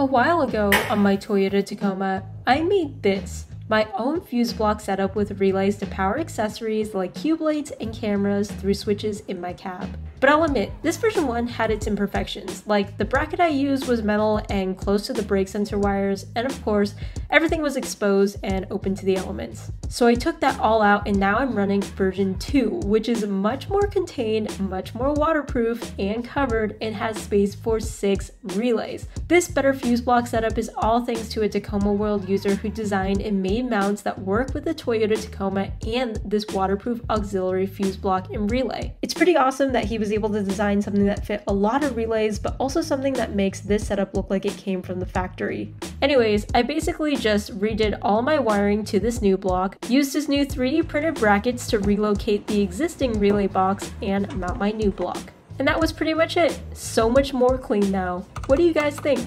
A while ago on my Toyota Tacoma, I made this, my own fuse block setup with relays to power accessories like cube lights and cameras through switches in my cab. But I'll admit, this version 1 had its imperfections, like the bracket I used was metal and close to the brake sensor wires, and of course, everything was exposed and open to the elements. So I took that all out and now I'm running version 2, which is much more contained, much more waterproof and covered and has space for 6 relays. This better fuse block setup is all thanks to a Tacoma World user who designed and made mounts that work with the Toyota Tacoma and this waterproof auxiliary fuse block and relay. It's pretty awesome that he was was able to design something that fit a lot of relays, but also something that makes this setup look like it came from the factory. Anyways, I basically just redid all my wiring to this new block, used his new 3D printed brackets to relocate the existing relay box, and mount my new block. And that was pretty much it. So much more clean now. What do you guys think?